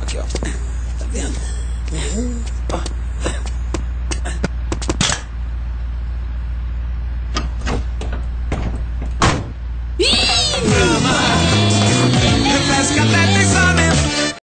Aqui, ó. Tá vendo? Uhum.